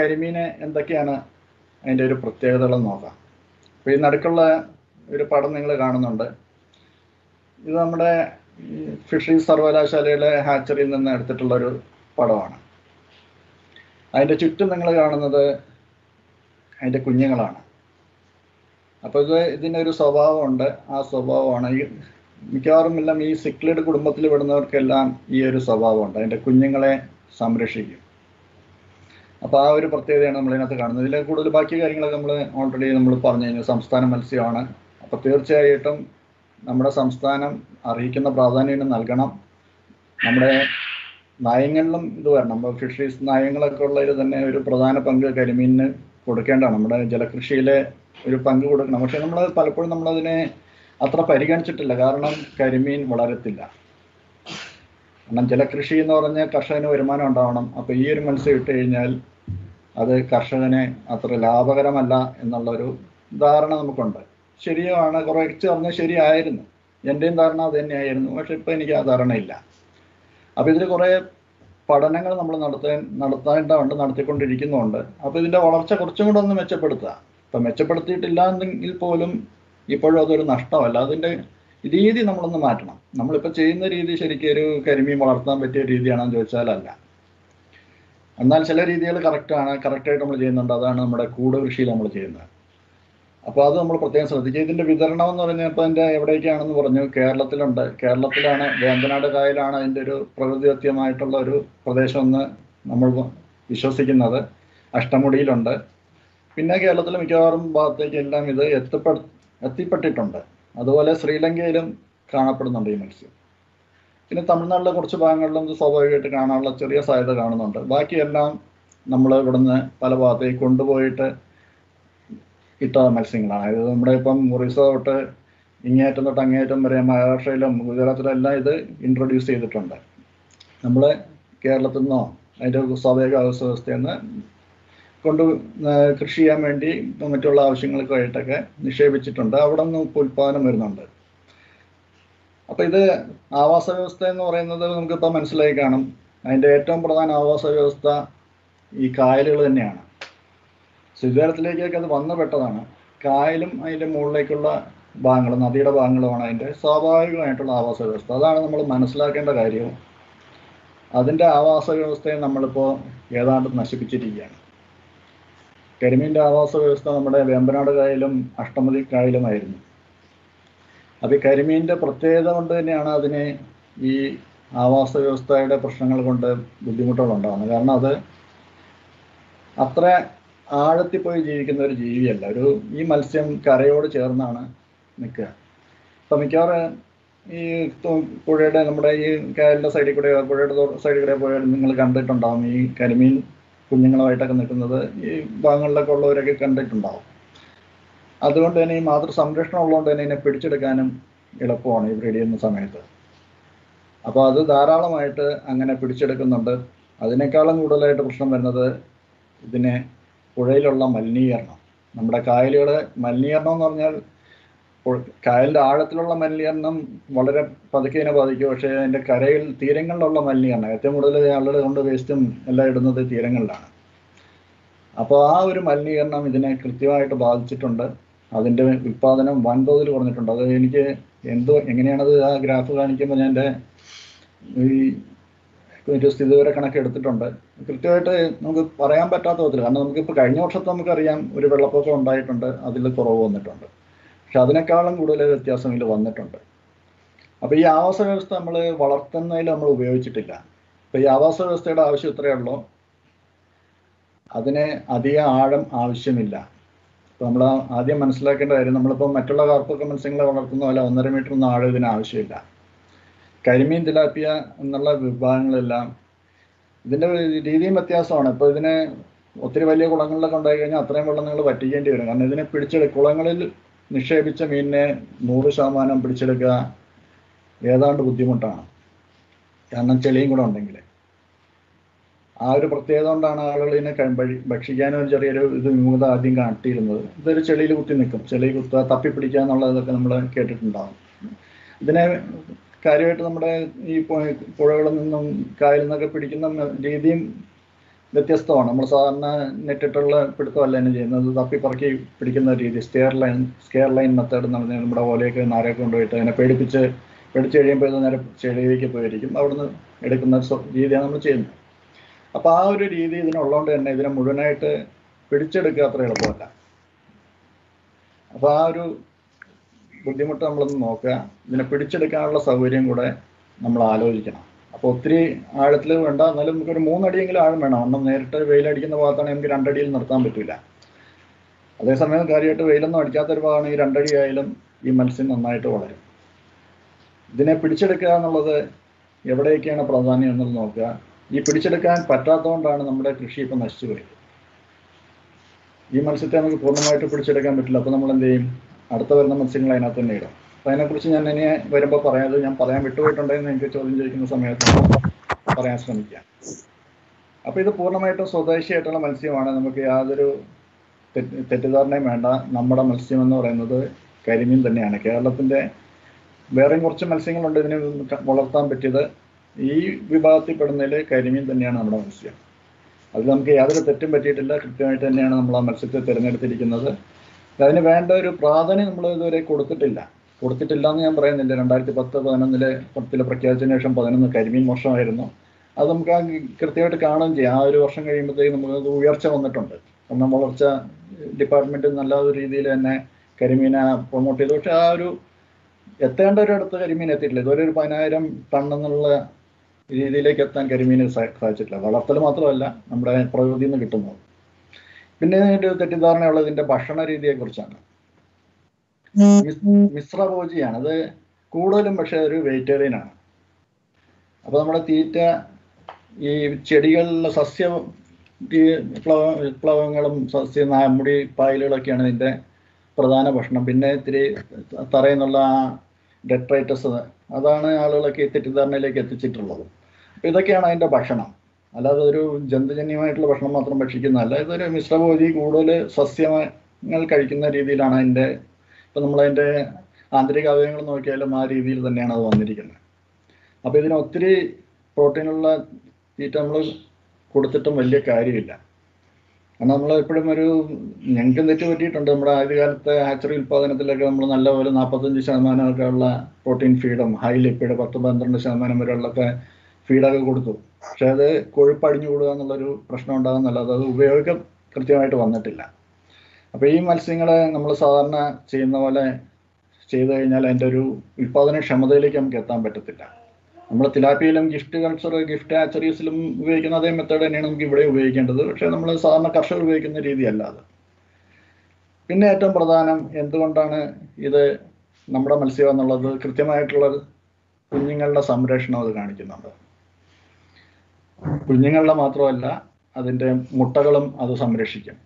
കരിമീന് എന്തൊക്കെയാണ് അതിന്റെ ഒരു പ്രത്യേകതകൾ നോക്കാം. അപ്പോൾ ഈ നടുക്കുള്ള ഒരു പടം നിങ്ങൾ കാണുന്നുണ്ട്. ഇത് നമ്മുടെ ഫിഷറീസ് സർവകലാശാലയിലെ ഹാച്ചറിയിൽ നിന്ന് എടുത്തിട്ടുള്ള ഒരു പടമാണ്. അതിന്റെ ചുറ്റും നിങ്ങൾ കാണുന്നത് അതിന്റെ കുഞ്ഞുങ്ങളാണ്. അപ്പോൾ ഇത് ഇതിനൊരു സ്വഭാവമുണ്ട്. ആ സ്വഭാവമാണ് ഈ മിക്കവാറും എല്ലാം ഈ സിക്ലിഡ് കുടുംബത്തിൽ പെടുന്നവർക്കെല്ലാം ഈ ഒരു സ്വഭാവമുണ്ട്. അതിന്റെ കുഞ്ഞുങ്ങളെ സംരക്ഷിക്കും. അപ്പോൾ ആ ഒരു പ്രത്യേകതയാണ് നമ്മൾ ഇതിനകത്ത് കാണുന്നത്. ഇതിൽ കൂടുതൽ ബാക്കി കാര്യങ്ങളൊക്കെ നമ്മൾ ഓൾറെഡി നമ്മൾ പറഞ്ഞു കഴിഞ്ഞു. സംസ്ഥാന മത്സ്യമാണ്. അപ്പോൾ തീർച്ചയായിട്ടും നമ്മുടെ സംസ്ഥാനം അറിയിക്കുന്ന പ്രാധാന്യം നൽകണം. നമ്മുടെ നയങ്ങളിലും ഇത് വരണം. അപ്പോൾ ഫിഷറീസ് നയങ്ങളൊക്കെ ഉള്ളതിൽ തന്നെ ഒരു പ്രധാന പങ്ക് കരിമീനിന് കൊടുക്കേണ്ടതാണ്. നമ്മുടെ ജലകൃഷിയിലെ ഒരു പങ്ക് കൊടുക്കണം. പക്ഷെ നമ്മൾ പലപ്പോഴും നമ്മളതിനെ അത്ര പരിഗണിച്ചിട്ടില്ല. കാരണം കരിമീൻ വളരത്തില്ല. കാരണം ജലകൃഷി എന്ന് പറഞ്ഞാൽ കർഷകന് വരുമാനം ഉണ്ടാവണം. അപ്പോൾ ഈ ഒരു മത്സ്യം ഇട്ട് കഴിഞ്ഞാൽ അത് കർഷകന് അത്ര ലാഭകരമല്ല എന്നുള്ളൊരു ധാരണ നമുക്കുണ്ട്. ശരിയാണ് കുറച്ച് പറഞ്ഞാൽ ശരിയായിരുന്നു. എന്റെയും ധാരണ അത് തന്നെയായിരുന്നു. പക്ഷെ ഇപ്പൊ എനിക്ക് ആ ധാരണയില്ല അപ്പോൾ ഇതിൽ കുറേ പഠനങ്ങൾ നമ്മൾ നടത്താൻ നടത്തേണ്ടതുണ്ട് നടത്തിക്കൊണ്ടിരിക്കുന്നുണ്ട്. അപ്പോൾ ഇതിന്റെ വളർച്ച കുറച്ചും കൂടെ ഒന്ന് മെച്ചപ്പെടുത്തുക. ഇപ്പം മെച്ചപ്പെടുത്തിയിട്ടില്ല എന്നെങ്കിൽ പോലും ഇപ്പോഴും അതൊരു നഷ്ടമല്ല. അതിന്റെ രീതി നമ്മളൊന്ന് മാറ്റണം. നമ്മളിപ്പോൾ ചെയ്യുന്ന രീതി ശരിക്കും ഒരു കരിമീൻ വളർത്താൻ പറ്റിയ രീതിയാണെന്ന് ചോദിച്ചാൽ അല്ല എന്നാൽ ചില രീതികൾ കറക്റ്റാണ് കറക്റ്റായിട്ട് നമ്മൾ ചെയ്യുന്നുണ്ട്. അതാണ് നമ്മുടെ കൂട് കൃഷിയിൽ നമ്മൾ ചെയ്യുന്നത്. അപ്പോൾ അത് നമ്മൾ പ്രത്യേകം ശ്രദ്ധിക്കുക. ഇതിന്റെ വിതരണം എന്ന് പറഞ്ഞപ്പോൾ അതിന്റെ എവിടേക്കാണെന്ന് പറഞ്ഞു. കേരളത്തിലുണ്ട്. കേരളത്തിലാണ് വേമ്പനാട് കായലാണ് അതിന്റെ ഒരു പ്രകൃതിദത്യമായിട്ടുള്ള ഒരു പ്രദേശം എന്ന് നമ്മൾ വിശ്വസിക്കുന്നത്. അഷ്ടമുടിയിലുണ്ട്. പിന്നെ കേരളത്തിലെ മിക്കവാറും ഭാഗത്തേക്കെല്ലാം ഇത് എത്തിപ്പെ എത്തിപ്പെട്ടിട്ടുണ്ട്. അതുപോലെ ശ്രീലങ്കയിലും കാണപ്പെടുന്നുണ്ട് ഈ മത്സ്യം. പിന്നെ തമിഴ്നാട്ടിലെ കുറച്ച് ഭാഗങ്ങളിലും ഇത് സ്വാഭാവികമായിട്ട് കാണാനുള്ള ചെറിയ സാധ്യത കാണുന്നുണ്ട്. ബാക്കിയെല്ലാം നമ്മൾ ഇവിടുന്ന് പല ഭാഗത്തേക്ക് കൊണ്ടുപോയിട്ട് ഇട്ട മത്സ്യങ്ങളാണ്. അതായത് നമ്മുടെ ഇപ്പം ഒറീസ തൊട്ട് ഇങ്ങേറ്റം തൊട്ട് അങ്ങേറ്റം വരെ മഹാരാഷ്ട്രയിലും ഗുജറാത്തിലും എല്ലാം ഇത് ഇൻട്രൊഡ്യൂസ് ചെയ്തിട്ടുണ്ട്. നമ്മൾ കേരളത്തിൽ നിന്നോ അതിന്റെ സ്വാഭാവിക അവസ്ഥയിൽ നിന്ന് കൊണ്ട് കൃഷി ചെയ്യാൻ വേണ്ടി മറ്റുള്ള ആവശ്യങ്ങൾക്കായിട്ടൊക്കെ നിക്ഷേപിച്ചിട്ടുണ്ട്. അവിടെ നിന്ന് ഉൽപ്പാദനം വരുന്നുണ്ട്. അപ്പോൾ ഇത് ആവാസ വ്യവസ്ഥ എന്ന് പറയുന്നത് നമുക്കിപ്പോൾ മനസ്സിലായി കാണും. അതിന്റെ ഏറ്റവും പ്രധാന ആവാസ വ്യവസ്ഥ ഈ കായലുകൾ തന്നെയാണ്. ശുദ്ധജലത്തിലേക്കൊക്കെ അത് വന്നു പെട്ടതാണ്. കായലും അതിന്റെ മുകളിലേക്കുള്ള ഭാഗങ്ങൾ നദിയുടെ ഭാഗങ്ങളുമാണ് അതിന്റെ സ്വാഭാവികമായിട്ടുള്ള ആവാസ വ്യവസ്ഥ. അതാണ് നമ്മൾ മനസ്സിലാക്കേണ്ട കാര്യവും അതിന്റെ ആവാസ വ്യവസ്ഥയെ നമ്മളിപ്പോൾ ഏതാണ്ട് നശിപ്പിച്ചിരിക്കുകയാണ്. കരിമീന്റെ ആവാസ വ്യവസ്ഥ നമ്മുടെ വേമ്പനാട് കായലും അഷ്ടമതി കായലുമായിരുന്നു അപ്പോൾ ഈ കരിമീന്റെ പ്രത്യേകത കൊണ്ട് തന്നെയാണ് അതിന് ഈ ആവാസ വ്യവസ്ഥയുടെ പ്രശ്നങ്ങൾ കൊണ്ട് ബുദ്ധിമുട്ടുകൾ ഉണ്ടാകുന്നത് കാരണം അത് അത്ര ആഴത്തിൽ പോയി ജീവിക്കുന്ന ഒരു ജീവിയല്ല. ഒരു ഈ മത്സ്യം കരയോട് ചേർന്നാണ് നിൽക്കുക. അപ്പം മിക്കവാറും ഈ പുഴയുടെ നമ്മുടെ ഈ കായലിന്റെ സൈഡിൽ കൂടെ പുഴയുടെ സൈഡിൽ കൂടെ പോയാൽ നിങ്ങൾ കണ്ടിട്ടുണ്ടാകും ഈ കരിമീൻ കുഞ്ഞുങ്ങളുമായിട്ടൊക്കെ നിൽക്കുന്നത് ഈ ഭാഗങ്ങളിലൊക്കെ ഉള്ളവരൊക്കെ കണ്ടിട്ടുണ്ടാവും. അതുകൊണ്ട് തന്നെ ഈ മാതൃ സംരക്ഷണം ഉള്ളതുകൊണ്ട് തന്നെ ഇതിനെ പിടിച്ചെടുക്കാനും എളുപ്പമാണ് ഈ ബ്രീഡ് ചെയ്യുന്ന സമയത്ത്. അപ്പോൾ അത് ധാരാളമായിട്ട് അങ്ങനെ പിടിച്ചെടുക്കുന്നുണ്ട്. അതിനേക്കാളും കൂടുതലായിട്ട് പ്രശ്നം വരുന്നത് ഇതിനെ പുഴയിലുള്ള മലിനീകരണം. നമ്മുടെ കായലുകളെ മലിനീകരണം എന്ന് പറഞ്ഞാൽ കായലിന്റെ ആഴത്തിലുള്ള മലിനീകരണം വളരെ പതുക്കേനെ ബാധിക്കും. പക്ഷേ അതിന്റെ കരയിൽ തീരങ്ങളിലുള്ള മലിനീകരണം ഏറ്റവും കൂടുതൽ ആളുകൾ കൊണ്ട് വേസ്റ്റും എല്ലാം ഇടുന്നത് തീരങ്ങളിലാണ്. അപ്പോൾ ആ ഒരു മലിനീകരണം ഇതിനെ കൃത്യമായിട്ട് ബാധിച്ചിട്ടുണ്ട്. അതിന്റെ ഉൽപ്പാദനം വൻതോതിൽ കുറഞ്ഞിട്ടുണ്ട്. അത് എനിക്ക് എന്തോ എങ്ങനെയാണത് ആ ഗ്രാഫ് കാണിക്കുമ്പോൾ ഞാൻ എന്റെ ഈ ഒരു സ്ഥിതിവിവര കണക്ക് എടുത്തിട്ടുണ്ട്. കൃത്യമായിട്ട് നമുക്ക് പറയാൻ പറ്റാത്ത വിധത്തിൽ കാരണം നമുക്കിപ്പോൾ കഴിഞ്ഞ വർഷത്തെ നമുക്കറിയാം ഒരു വെള്ളപ്പൊക്കം ഉണ്ടായിട്ടുണ്ട് അതിൽ കുറവ് വന്നിട്ടുണ്ട്. പക്ഷെ അതിനേക്കാളും കൂടുതൽ വ്യത്യാസം ഇതിൽ വന്നിട്ടുണ്ട്. അപ്പോൾ ഈ ആവാസ വ്യവസ്ഥ നമ്മൾ വളർത്തുന്നതിൽ നമ്മൾ ഉപയോഗിച്ചിട്ടില്ല. അപ്പോൾ ഈ ആവാസ വ്യവസ്ഥയുടെ ആവശ്യം ഇത്രയേ ഉള്ളൂ. അതിന് അധിക ആഴം ആവശ്യമില്ല. അപ്പോൾ നമ്മൾ ആദ്യം മനസ്സിലാക്കേണ്ട കാര്യം നമ്മളിപ്പോൾ മറ്റുള്ള കാർപ്പൊക്കെ മത്സ്യങ്ങളെ വളർത്തുന്ന പോലെ ഒന്നര മീറ്റർ ഒന്നും ആഴം ഇതിന് ആവശ്യമില്ല. കരിമീൻ തിലാപ്പിയ എന്നുള്ള വിഭാഗങ്ങളെല്ലാം ഇതിന്റെ രീതിയും വ്യത്യാസമാണ്. ഇപ്പോൾ ഇതിനെ ഒത്തിരി വലിയ കുളങ്ങളിലൊക്കെ ഉണ്ടായി കഴിഞ്ഞാൽ അത്രയും വെള്ളം നിങ്ങൾ വറ്റിക്കേണ്ടി വരും. കാരണം ഇതിനെ പിടിച്ചെടു കുളങ്ങളിൽ നിക്ഷേപിച്ച മീനിനെ നൂറ് ശതമാനം പിടിച്ചെടുക്കുക ഏതാണ്ട് ബുദ്ധിമുട്ടാണ്. കാരണം ചെളിയും കൂടെ ഉണ്ടെങ്കിൽ. ആ ഒരു പ്രത്യേകത കൊണ്ടാണ് ആളുകൾ ഇതിനെ ഭക്ഷിക്കാനും ഒരു ചെറിയൊരു ഇത് വിമുഖത ആദ്യം കാട്ടിയിരുന്നത്. ഇതൊരു ചെളിയിൽ കുത്തി നിൽക്കും. ചെളി കുത്തുക തപ്പിപ്പിടിക്കുക എന്നുള്ളതൊക്കെ നമ്മൾ കേട്ടിട്ടുണ്ടാകും ഇതിനെ കാര്യമായിട്ട് നമ്മുടെ ഈ പുഴകളിൽ നിന്നും കായലിൽ നിന്നൊക്കെ പിടിക്കുന്ന രീതിയും വ്യത്യസ്തമാണ്. നമ്മൾ സാധാരണ നെറ്റിട്ടുള്ള പിടുത്തമല്ല തന്നെ ചെയ്യുന്നത്. തപ്പി പറക്കി പിടിക്കുന്ന രീതി. Stair line scare line method എന്ന് പറഞ്ഞാൽ നമ്മുടെ ഓലയൊക്കെ നാരൊക്കെ കൊണ്ടുപോയിട്ട് അതിനെ പേടിപ്പിച്ച് പേടിച്ച് കഴിയുമ്പോൾ ഇത് നേരെ ചെളിയിലേക്ക് പോയിരിക്കും. അവിടുന്ന് എടുക്കുന്ന രീതിയാണ് നമ്മൾ ചെയ്യുന്നത്. അപ്പോൾ ആ ഒരു രീതി ഇതിനുള്ളതുകൊണ്ട് തന്നെ ഇതിനെ മുഴുവനായിട്ട് പിടിച്ചെടുക്കുക അത്ര എളുപ്പമല്ല. അപ്പോൾ ആ ഒരു ബുദ്ധിമുട്ട് നമ്മളൊന്ന് നോക്കുക. ഇതിനെ പിടിച്ചെടുക്കാനുള്ള സൗകര്യം കൂടെ നമ്മൾ ആലോചിക്കണം. അപ്പോൾ ഒത്തിരി ആഴത്തിൽ വേണ്ട. എന്നാലും നമുക്ക് ഒരു മൂന്നടിയെങ്കിലും ആഴം വേണം. കാരണം നേരിട്ട് വെയിലടിക്കുന്ന ഭാഗത്താണെങ്കിൽ നമുക്ക് രണ്ടടിയിൽ നിർത്താൻ പറ്റില്ല അതേസമയം കാര്യമായിട്ട് വെയിലൊന്നും അടിക്കാത്ത ഒരു ഭാഗമാണെങ്കിൽ രണ്ടടി ആയാലും ഈ മത്സ്യം നന്നായിട്ട് വളരും. ഇതിനെ പിടിച്ചെടുക്കുക എന്നുള്ളത് എവിടെയൊക്കെയാണ് പ്രാധാന്യം എന്നത് നോക്കുക. ഈ പിടിച്ചെടുക്കാൻ പറ്റാത്തതുകൊണ്ടാണ് നമ്മുടെ കൃഷി ഇപ്പം നശിച്ചു പോയത്. ഈ മത്സ്യത്തെ നമുക്ക് പൂർണമായിട്ട് പിടിച്ചെടുക്കാൻ പറ്റില്ല. അപ്പോൾ നമ്മൾ എന്ത് ചെയ്യും? അടുത്ത വരുന്ന മത്സ്യങ്ങൾ അതിനകത്ത് തന്നെ ഇടും. അതിനെക്കുറിച്ച് ഞാൻ ഇനി വരുമ്പോൾ പറയാതെ ഞാൻ പറയാൻ വിട്ടുപോയിട്ടുണ്ടെന്ന് എനിക്ക് ചോദ്യം ചോദിക്കുന്ന സമയത്ത് പറയാൻ ശ്രമിക്കാം. അപ്പോൾ ഇത് പൂർണമായിട്ടും സ്വദേശിയായിട്ടുള്ള മത്സ്യമാണ്. നമുക്ക് യാതൊരു തെറ്റ് തെറ്റിദ്ധാരണയും വേണ്ട. നമ്മുടെ മത്സ്യം എന്ന് പറയുന്നത് കരിമീൻ തന്നെയാണ്. കേരളത്തിന്റെ വേറെയും കുറച്ച് മത്സ്യങ്ങളുണ്ട് ഇതിനെ വളർത്താൻ പറ്റിയത്. ഈ വിഭാഗത്തിൽ പെടുന്നതിൽ കരിമീൻ തന്നെയാണ് നമ്മുടെ മത്സ്യം. അത് നമുക്ക് യാതൊരു തെറ്റും പറ്റിയിട്ടില്ല. കൃത്യമായിട്ട് തന്നെയാണ് നമ്മൾ ആ മത്സ്യത്തെ തിരഞ്ഞെടുത്തിരിക്കുന്നത്. അതിന് വേണ്ട ഒരു പ്രാധാന്യം നമ്മൾ ഇതുവരെ കൊടുത്തിട്ടില്ല. കൊടുത്തിട്ടില്ല എന്ന് ഞാൻ പറയുന്നില്ല. രണ്ടായിരത്തി പത്ത് പതിനൊന്നിലെ പത്തിലെ പ്രഖ്യാപിച്ചതിന് ശേഷം പതിനൊന്ന് കരിമീൻ വർഷമായിരുന്നു അത് നമുക്ക് ആ കൃത്യമായിട്ട് കാണുകയും ചെയ്യാം. ആ ഒരു വർഷം കഴിയുമ്പോഴത്തേക്ക് നമുക്ക് ഉയർച്ച വന്നിട്ടുണ്ട്. കാരണം വളർച്ച ഡിപ്പാർട്ട്മെന്റ് നല്ല രീതിയിൽ തന്നെ കരിമീനെ പ്രൊമോട്ട് ചെയ്തു. പക്ഷെ ആ ഒരു എത്തേണ്ട ഒരു അടുത്ത് കരിമീൻ എത്തിയിട്ടില്ല. ഇതുവരെ ഒരു പതിനായിരം ടൺ എന്നുള്ള രീതിയിലേക്ക് എത്താൻ കരിമീന് സാധിച്ചിട്ടില്ല. വളർത്തൽ മാത്രമല്ല നമ്മുടെ പ്രകൃതിയിൽ നിന്ന് കിട്ടുന്നത്. പിന്നെ ഒരു തെറ്റിദ്ധാരണയുള്ളത് ഇതിന്റെ ഭക്ഷണ രീതിയെ കുറിച്ചാണ് മിശ്രഭോജിയാണ് അത് കൂടുതലും പക്ഷെ ഒരു വെജിറ്റേറിയൻ ആണ്. അപ്പൊ നമ്മുടെ തീറ്റ ഈ ചെടികളിലെ സസ്യ വിപ്ലവ വിപ്ലവങ്ങളും സസ്യ നാമുടി പായലുകളൊക്കെയാണ് ഇതിന്റെ പ്രധാന ഭക്ഷണം. പിന്നെ ഇത്തിരി തറയിൽ നിന്നുള്ള ആ ഡെട്രൈറ്റസ് അതാണ് ആളുകളൊക്കെ തെറ്റിദ്ധാരണയിലേക്ക് എത്തിച്ചിട്ടുള്ളത്. അപ്പൊ ഇതൊക്കെയാണ് അതിന്റെ ഭക്ഷണം. അല്ലാതെ ഒരു ജന്തുജന്യമായിട്ടുള്ള ഭക്ഷണം മാത്രം ഭക്ഷിക്കുന്നതല്ല. ഇതൊരു മിശ്രഭോജി കൂടുതൽ സസ്യങ്ങൾ കഴിക്കുന്ന രീതിയിലാണ് അതിന്റെ ഇപ്പൊ നമ്മളതിന്റെ ആന്തരിക അവയവങ്ങൾ നോക്കിയാലും ആ രീതിയിൽ തന്നെയാണ് അത് വന്നിരിക്കുന്നത്. അപ്പോൾ ഇതിന് ഒത്തിരി പ്രോട്ടീനുള്ള തീറ്റ നമ്മൾ കൊടുത്തിട്ടും വലിയ കാര്യമില്ല. കാരണം നമ്മൾ എപ്പോഴും ഒരു ഞങ്ങൾക്ക് തെറ്റ് പറ്റിയിട്ടുണ്ട് നമ്മുടെ ആദ്യകാലത്തെ ഹാച്ചറി ഉൽപ്പാദനത്തിലൊക്കെ നമ്മൾ നല്ലപോലെ നാൽപ്പത്തഞ്ച് ശതമാനമൊക്കെ ഉള്ള പ്രോട്ടീൻ ഫീഡും ഹൈ ലിപ്പിഡ് പത്ത് പന്ത്രണ്ട് ശതമാനം വരെയുള്ളൊക്കെ ഫീഡൊക്കെ കൊടുത്തു. പക്ഷെ അത് കൊഴുപ്പ് അടിഞ്ഞു കൂടുക എന്നുള്ളൊരു പ്രശ്നം ഉണ്ടാകുന്നല്ലാതെ അത് ഉപയോഗം കൃത്യമായിട്ട് വന്നിട്ടില്ല. അപ്പോൾ ഈ മത്സ്യങ്ങളെ നമ്മൾ സാധാരണ ചെയ്യുന്ന പോലെ ചെയ്തു കഴിഞ്ഞാൽ അതിന്റെ ഒരു ഉൽപാദനക്ഷമതയിലേക്ക് നമുക്ക് എത്താൻ പറ്റത്തില്ല. നമ്മൾ തിലാപ്പിയിലും ഗിഫ്റ്റ് കൾച്ചർ ഗിഫ്റ്റ് ആച്ചറീസിലും ഉപയോഗിക്കുന്ന അതേ മെത്തേഡ് തന്നെയാണ് നമുക്ക് ഇവിടെ ഉപയോഗിക്കേണ്ടത്. പക്ഷേ നമ്മൾ സാധാരണ കർഷകർ ഉപയോഗിക്കുന്ന രീതിയല്ല അത്. പിന്നെ ഏറ്റവും പ്രധാനം എന്തുകൊണ്ടാണ് ഇത് നമ്മുടെ മത്സ്യം എന്നുള്ളത് കൃത്യമായിട്ടുള്ള കുഞ്ഞുങ്ങളുടെ സംരക്ഷണം അത് കാണിക്കുന്നുണ്ട്. കുഞ്ഞുങ്ങളുടെ മാത്രമല്ല അതിന്റെ മുട്ടകളും അത് സംരക്ഷിക്കും.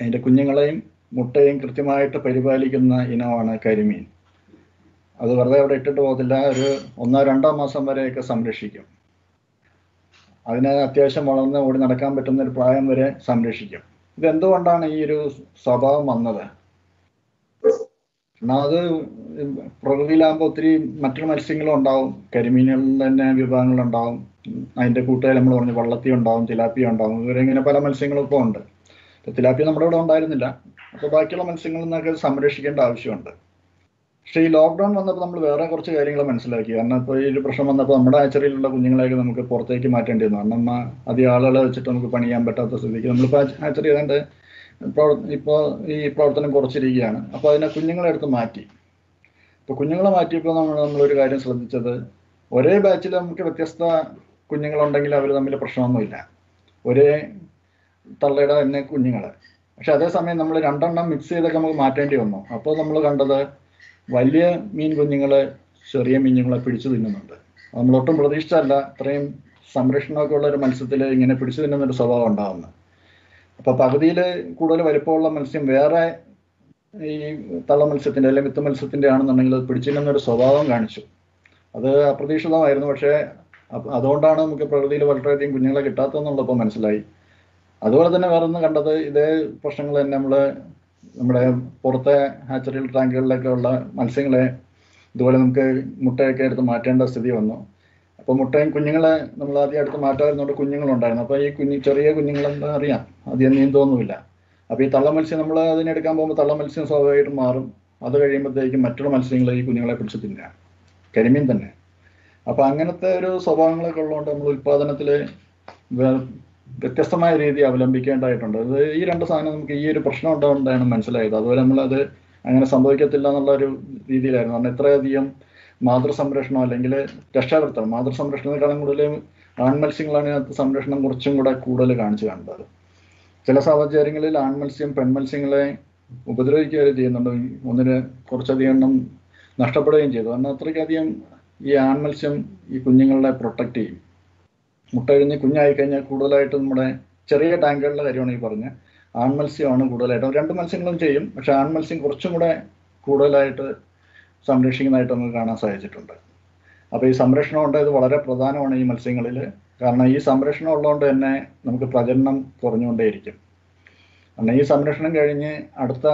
അതിന്റെ കുഞ്ഞുങ്ങളെയും മുട്ടയും കൃത്യമായിട്ട് പരിപാലിക്കുന്ന ഇനമാണ് കരിമീൻ. അത് വെറുതെ അവിടെ ഇട്ടിട്ട് പോകത്തില്ല. ഒരു ഒന്നോ രണ്ടോ മാസം വരെയൊക്കെ സംരക്ഷിക്കും. അതിന് അത്യാവശ്യം വളർന്ന് ഓടി നടക്കാൻ പറ്റുന്ന ഒരു പ്രായം വരെ സംരക്ഷിക്കും. ഇതെന്തുകൊണ്ടാണ് ഈ ഒരു സ്വഭാവം വന്നത്? എന്നാൽ അത് പ്രകൃതിയിലാകുമ്പോൾ ഒത്തിരി മറ്റൊരു മത്സ്യങ്ങളും ഉണ്ടാവും. കരിമീനുകളിൽ തന്നെ വിഭാഗങ്ങളുണ്ടാവും അതിന്റെ കൂട്ടുകാർ നമ്മൾ പറഞ്ഞു വള്ളത്തി ഉണ്ടാവും തിലാപ്പി ഉണ്ടാവും. ഇവരെ ഇങ്ങനെ പല മത്സ്യങ്ങളും ഇപ്പോൾ ഉണ്ട്. ഇപ്പൊ തിലാപ്പി നമ്മുടെ ഇവിടെ ഉണ്ടായിരുന്നില്ല. അപ്പോൾ ബാക്കിയുള്ള മത്സ്യങ്ങളിൽ നിന്നൊക്കെ സംരക്ഷിക്കേണ്ട ആവശ്യമുണ്ട്. പക്ഷേ ഈ ലോക്ക്ഡൌൺ വന്നപ്പോൾ നമ്മൾ വേറെ കുറച്ച് കാര്യങ്ങൾ മനസ്സിലാക്കി. കാരണം ഇപ്പോൾ ഈ ഒരു പ്രശ്നം വന്നപ്പോൾ നമ്മുടെ ആച്ചറിയിലുള്ള കുഞ്ഞുങ്ങളെയൊക്കെ നമുക്ക് പുറത്തേക്ക് മാറ്റേണ്ടി വന്നു. കാരണം അധികം ആളുകളെ വെച്ചിട്ട് നമുക്ക് പണി ചെയ്യാൻ പറ്റാത്ത സ്ഥിതിക്ക് നമ്മളിപ്പോൾ ആച്ചറി ഏതാണ്ട് ഇപ്പോൾ ഈ പ്രവർത്തനം കുറച്ചിരിക്കുകയാണ്. അപ്പോൾ അതിനെ കുഞ്ഞുങ്ങളെ എടുത്ത് മാറ്റി. ഇപ്പോൾ കുഞ്ഞുങ്ങളെ മാറ്റിയപ്പോൾ നമ്മൾ നമ്മളൊരു കാര്യം ശ്രദ്ധിച്ചത് ഒരേ ബാച്ചിൽ നമുക്ക് വ്യത്യസ്ത കുഞ്ഞുങ്ങളുണ്ടെങ്കിൽ അവർ തമ്മിൽ പ്രശ്നമൊന്നുമില്ല. ഒരേ തള്ളയുടെ തന്നെ കുഞ്ഞുങ്ങൾ പക്ഷെ അതേസമയം നമ്മൾ രണ്ടെണ്ണം മിക്സ് ചെയ്തൊക്കെ നമുക്ക് മാറ്റേണ്ടി വന്നു. അപ്പോൾ നമ്മൾ കണ്ടത് വലിയ മീൻ കുഞ്ഞുങ്ങളെ ചെറിയ മീനുകളെ പിടിച്ചു തിന്നുന്നുണ്ട്. നമ്മളൊട്ടും പ്രതീക്ഷിച്ചല്ല ഇത്രയും സംരക്ഷണമൊക്കെ ഉള്ള ഒരു മത്സ്യത്തിൽ ഇങ്ങനെ പിടിച്ചു തിന്നുന്ന ഒരു സ്വഭാവം ഉണ്ടാകുന്നത് അപ്പോൾ പകുതിയിൽ കൂടുതൽ വലിപ്പമുള്ള മത്സ്യം വേറെ ഈ തള്ള മത്സ്യത്തിന്റെ അല്ലെങ്കിൽ വിത്ത് മത്സ്യത്തിന്റെ ആണെന്നുണ്ടെങ്കിൽ അത് പിടിച്ചു തിന്നുന്നൊരു സ്വഭാവം കാണിച്ചു. അത് അപ്രതീക്ഷിതമായിരുന്നു. പക്ഷേ അതുകൊണ്ടാണ് നമുക്ക് പ്രകൃതിയിൽ വളരെയധികം കുഞ്ഞുങ്ങളെ കിട്ടാത്തതെന്നുള്ളപ്പോൾ മനസ്സിലായി. അതുപോലെ തന്നെ വേറെ ഒന്ന് കണ്ടത് ഇതേ പ്രശ്നങ്ങൾ തന്നെ നമ്മൾ നമ്മുടെ പുറത്തെ ഹാച്ചറികൾ ടാങ്കുകളിലൊക്കെ ഉള്ള മത്സ്യങ്ങളെ ഇതുപോലെ നമുക്ക് മുട്ടയൊക്കെ എടുത്ത് മാറ്റേണ്ട സ്ഥിതി വന്നു. അപ്പോൾ മുട്ടയും കുഞ്ഞുങ്ങളെ നമ്മൾ ആദ്യം അടുത്ത് മാറ്റാതിരുന്നോണ്ട് കുഞ്ഞുങ്ങളുണ്ടായിരുന്നു. അപ്പോൾ ഈ കുഞ്ഞു ചെറിയ കുഞ്ഞുങ്ങളെന്താ അറിയാം. അധികം നീന്തോന്നുമില്ല അപ്പോൾ ഈ തള്ള മത്സ്യം നമ്മൾ അതിനെടുക്കാൻ പോകുമ്പോൾ തള്ള മത്സ്യം സ്വാഭാവികമായിട്ടും മാറും. അത് കഴിയുമ്പോഴത്തേക്കും മറ്റുള്ള മത്സ്യങ്ങൾ ഈ കുഞ്ഞുങ്ങളെ പിടിച്ച് തിന്നാം. കരിമീൻ തന്നെ. അപ്പോൾ അങ്ങനത്തെ ഒരു സ്വഭാവങ്ങളൊക്കെ ഉള്ളതുകൊണ്ട് നമ്മൾ ഉൽപ്പാദനത്തിൽ വ്യത്യസ്തമായ രീതി അവലംബിക്കേണ്ടതായിട്ടുണ്ട്. അത് ഈ രണ്ട് സാധനം നമുക്ക് ഈ ഒരു പ്രശ്നം ഉണ്ടാകുന്നതാണ് മനസ്സിലായത്. അതുപോലെ നമ്മളത് അങ്ങനെ സംഭവിക്കത്തില്ല എന്നുള്ള ഒരു രീതിയിലായിരുന്നു. കാരണം ഇത്രയധികം മാതൃസംരക്ഷണം അല്ലെങ്കിൽ രക്ഷാകർത്തം മാതൃസംരക്ഷണത്തെക്കാളും കൂടുതൽ ആൺമത്സ്യങ്ങളാണ് ഇതിനകത്ത് സംരക്ഷണം കുറച്ചും കൂടെ കൂടുതൽ കാണിച്ചു കണ്ടത് ചില സാഹചര്യങ്ങളിൽ ആൺമത്സ്യം പെൺമത്സ്യങ്ങളെ ഉപദ്രവിക്കുകയും ചെയ്യുന്നുണ്ട്. ഒന്നിന് കുറച്ചധികം എണ്ണം നഷ്ടപ്പെടുകയും ചെയ്തു. കാരണം അത്രയ്ക്കധികം ഈ ആൺമത്സ്യം ഈ കുഞ്ഞുങ്ങളെ പ്രൊട്ടക്റ്റ് ചെയ്യും. മുട്ടഴിഞ്ഞ് കുഞ്ഞായി കഴിഞ്ഞാൽ കൂടുതലായിട്ട് നമ്മുടെ ചെറിയ ടാങ്കുകളുടെ കാര്യമാണ് ഈ പറഞ്ഞത് ആൺമത്സ്യമാണ് കൂടുതലായിട്ടും. രണ്ട് മത്സ്യങ്ങളും ചെയ്യും. പക്ഷെ ആൺമത്സ്യം കുറച്ചും കൂടെ കൂടുതലായിട്ട് സംരക്ഷിക്കുന്നതായിട്ട് നമുക്ക് കാണാൻ സാധിച്ചിട്ടുണ്ട്. അപ്പോൾ ഈ സംരക്ഷണം ഉണ്ടായത് വളരെ പ്രധാനമാണ് ഈ മത്സ്യങ്ങളിൽ. കാരണം ഈ സംരക്ഷണം ഉള്ളതുകൊണ്ട് തന്നെ നമുക്ക് പ്രജനനം കുറഞ്ഞുകൊണ്ടേയിരിക്കും. കാരണം ഈ സംരക്ഷണം കഴിഞ്ഞ് അടുത്ത